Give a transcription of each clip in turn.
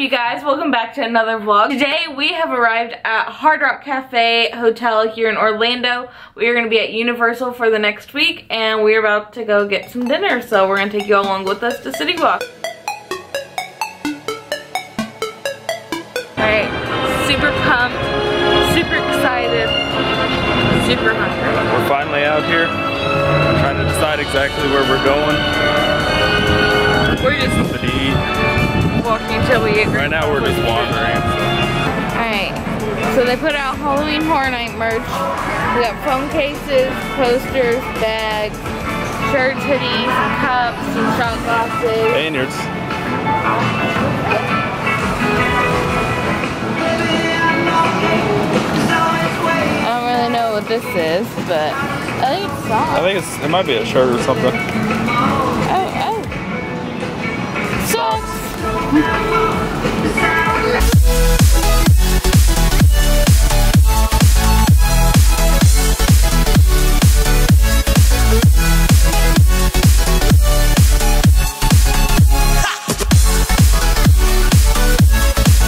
you guys? Welcome back to another vlog. Today we have arrived at Hard Rock Cafe Hotel here in Orlando. We are going to be at Universal for the next week and we're about to go get some dinner. So we're going to take you along with us to City Walk. Super pumped, super excited, super hungry. We're finally out here, trying to decide exactly where we're going. We're just Something to eat. walking until we get Right now we're just wandering. Alright, so they put out Halloween Horror Night merch. We got phone cases, posters, bags, shirts, hoodies, cups, and shot glasses. Lanyards. This is, but I think it's I think it's it might be a shirt or something. Oh, oh. Socks.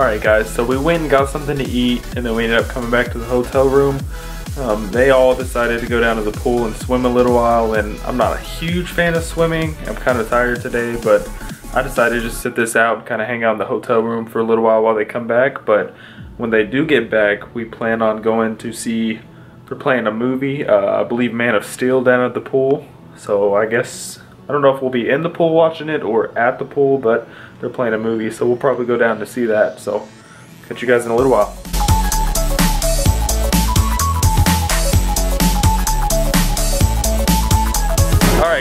Alright guys, so we went and got something to eat and then we ended up coming back to the hotel room. Um, they all decided to go down to the pool and swim a little while and I'm not a huge fan of swimming. I'm kind of tired today but I decided to just sit this out and kind of hang out in the hotel room for a little while while they come back. But when they do get back, we plan on going to see, they're playing a movie, uh, I believe Man of Steel down at the pool. So I guess, I don't know if we'll be in the pool watching it or at the pool, but they're playing a movie, so we'll probably go down to see that. So, catch you guys in a little while.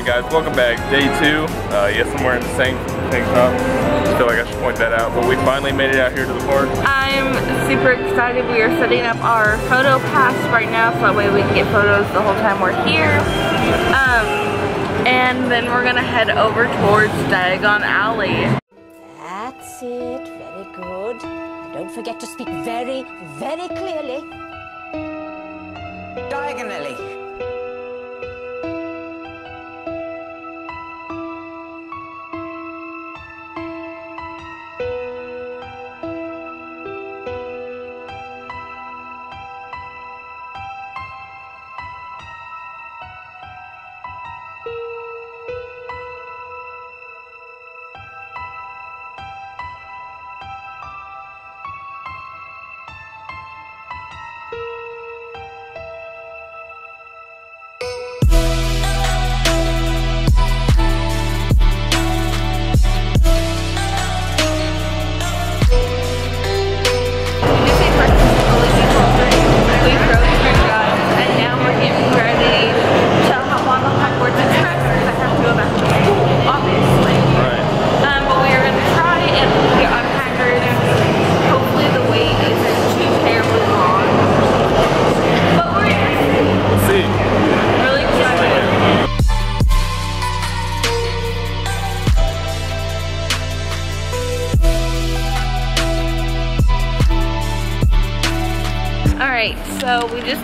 Alright guys, welcome back. Day two. Uh, yes, I'm wearing the same tank top. I feel like I should point that out, but we finally made it out here to the park. I'm super excited. We are setting up our photo pass right now so that way we can get photos the whole time we're here. Um, and then we're gonna head over towards Diagon Alley. That's it. Very good. Don't forget to speak very, very clearly. Diagonally.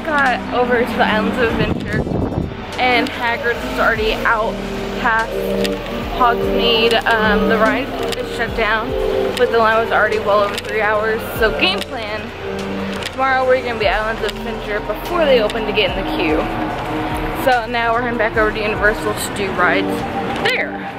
Got over to the Islands of Adventure and Hagrid's is already out past Hogsmeade. Um, the ride is shut down, but the line was already well over three hours. So game plan, tomorrow we're gonna be Islands of Adventure before they open to get in the queue. So now we're heading back over to Universal to do rides there.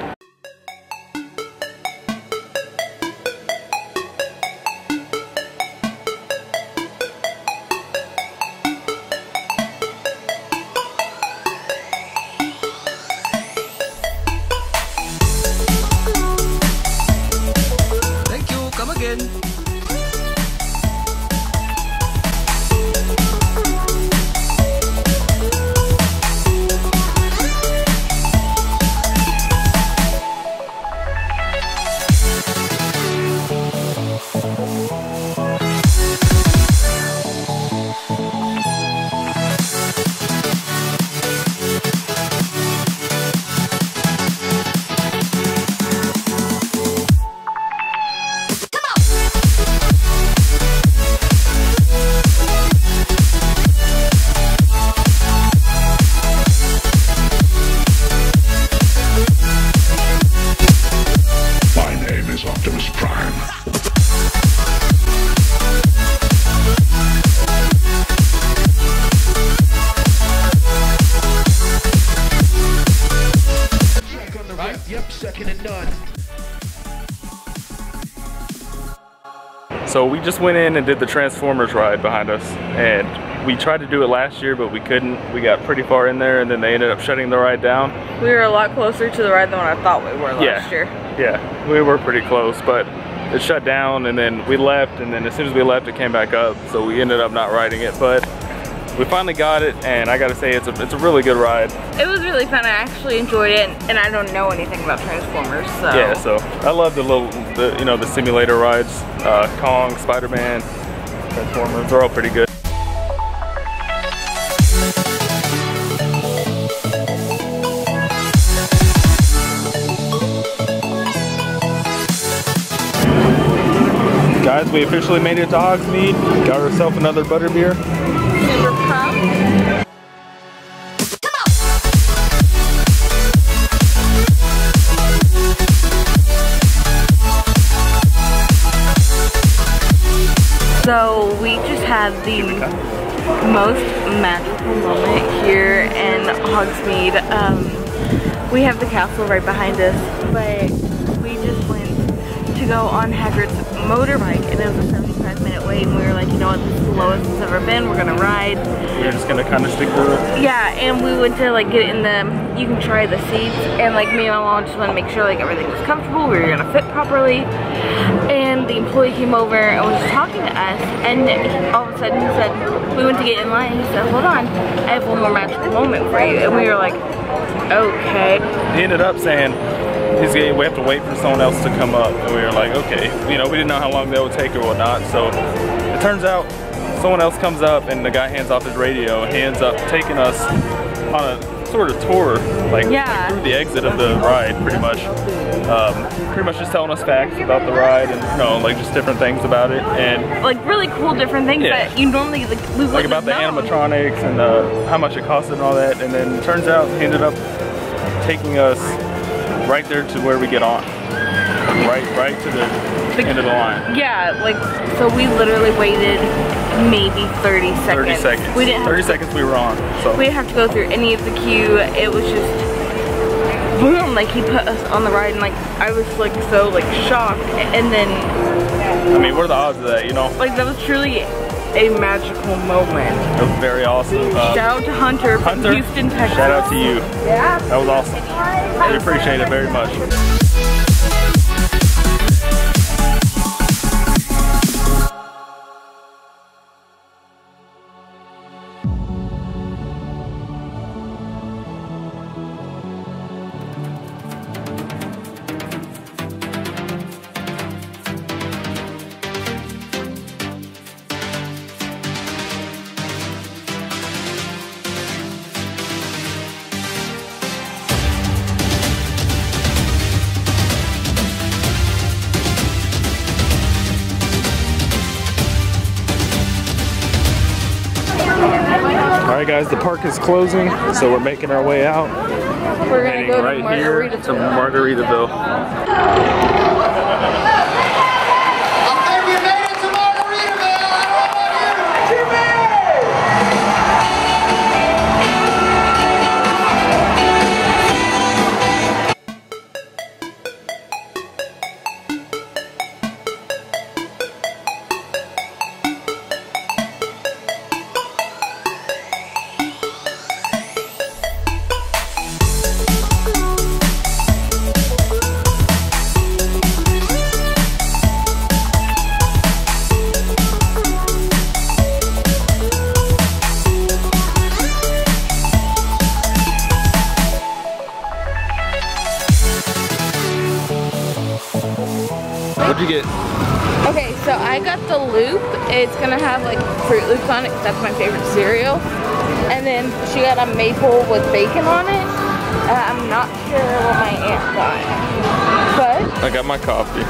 So we just went in and did the Transformers ride behind us and we tried to do it last year, but we couldn't. We got pretty far in there and then they ended up shutting the ride down. We were a lot closer to the ride than what I thought we were last yeah. year. Yeah, we were pretty close, but it shut down and then we left and then as soon as we left it came back up. So we ended up not riding it, but we finally got it and I gotta say it's a, it's a really good ride. It was really fun. I actually enjoyed it and I don't know anything about Transformers, so. Yeah, so I love the little, the, you know, the simulator rides. Uh, Kong, Spider-Man, Transformers, they're all pretty good. Guys, we officially made it to Hogsmeade. Got ourselves another butterbeer. Super. So we just had the most magical moment here in Hogsmeade. Um, we have the castle right behind us, but to go on Hagrid's motorbike and it was a 75 minute wait and we were like, you know what, this is the lowest it's ever been, we're gonna ride. We're just gonna kind of stick to it. Yeah, and we went to like get in the, you can try the seats, and like me and my mom just wanted to make sure like everything was comfortable, we were gonna fit properly. And the employee came over and was talking to us, and all of a sudden he said, we went to get in line, he said, hold on, I have one more magical moment for you. And we were like, okay. He ended up saying, he's getting, we have to wait for someone else to come up. And we were like, okay. You know, we didn't know how long that would take or whatnot. So it turns out someone else comes up and the guy hands off his radio and he ends up taking us on a sort of tour, like, Yeah. like through the exit of the ride, pretty much. Um, pretty much just telling us facts about the ride and, you know, like just different things about it. And Like really cool different things Yeah. that you normally like, we like about the know. animatronics and uh, how much it costed and all that. And then it turns out he ended up taking us right there to where we get on. Right, right to the end of the line. Yeah, like, so we literally waited maybe 30 seconds. 30 seconds. We didn't have 30 to, seconds we were on. So we didn't have to go through any of the queue. It was just boom, like he put us on the ride and like I was like so like shocked and then I mean, what are the odds of that? You know, like that was truly a magical moment. it was very awesome. Uh, Shout out to Hunter from Hunter, Houston, Texas. shout out to you. Yeah. That was awesome. We appreciate it very much. Guys, the park is closing, so we're making our way out. We're gonna Heading go right here to Margaritaville. It's gonna have like Froot Loops on it that's my favorite cereal. And then she got a maple with bacon on it. Uh, I'm not sure what my aunt got. But I got my coffee.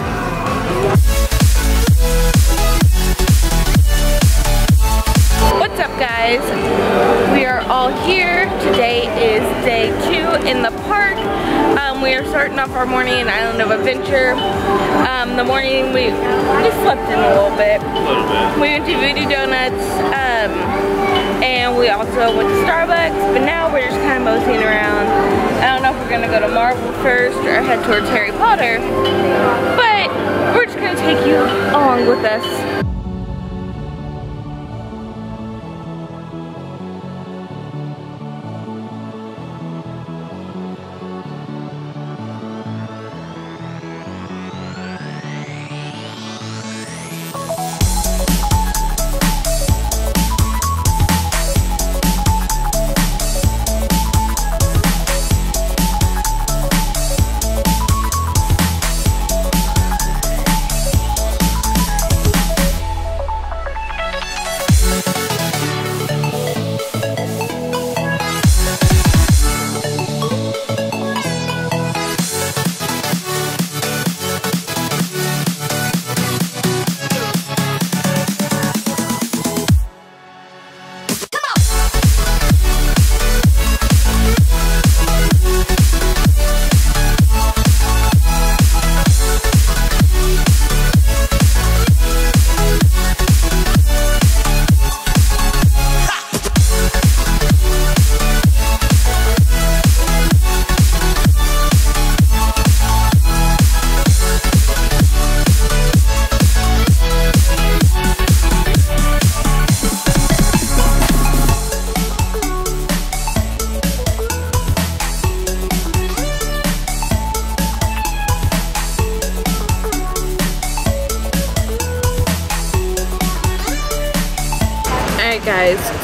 what's up guys? We are all here. Today is day two in the park. Um, we are starting off our morning in Island of Adventure. Um, the morning we, we slept in a little bit. A little bit. We went to Voodoo Donuts, um, and we also went to Starbucks, but now we're just kind of moseying around. I don't know if we're gonna go to Marvel first or head towards Harry Potter, but we're just gonna take you along with us.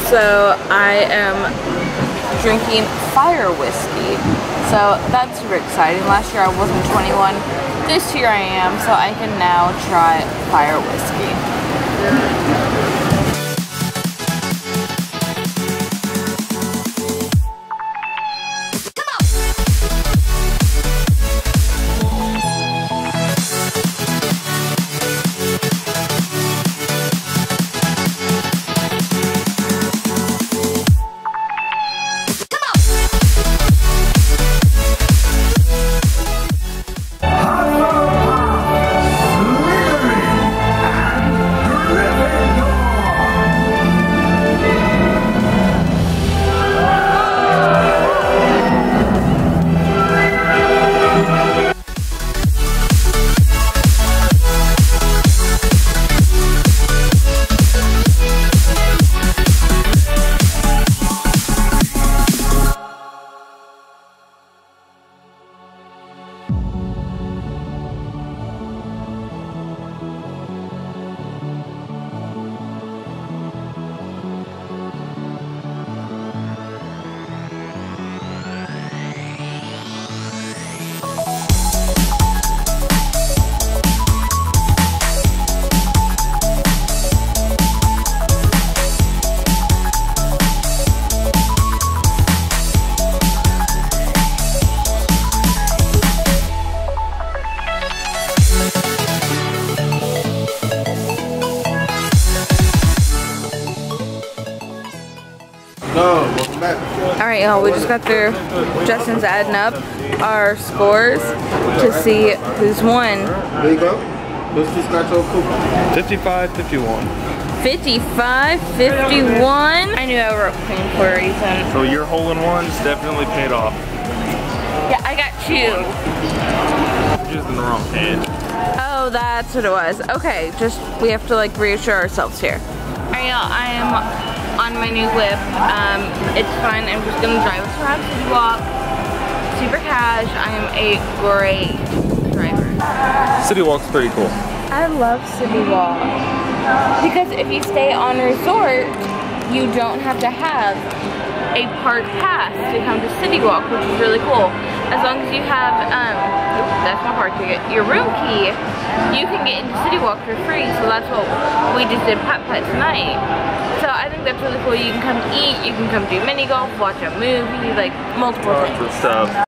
So I am drinking fire whiskey. So that's super exciting. Last year I wasn't 21. This year I am, so I can now try fire whiskey. Alright y'all, we just got through. Justin's adding up our scores to see who's won. There you go. Let's just got your coupon. 55, 51. 55, 51. I knew I wrote clean for a reason. So your hole in ones definitely paid off. Yeah, I got two. Just in the wrong hand. Oh, that's what it was. Okay, just, we have to like reassure ourselves here. Alright y'all, I am on my new whip. Um, it's fun, I'm just gonna drive us around City Walk. Super cash, I am a great driver. City Walk's pretty cool. I love City Walk. Because if you stay on resort, you don't have to have a park pass to come to City Walk, which is really cool. As long as you have, um, oops, that's my park ticket, your room key, you can get into City Walk for free. So that's what we just did putt putt tonight. I think that's really cool. You can come eat, you can come do mini golf, watch a movie, like multiple Lots things. stuff.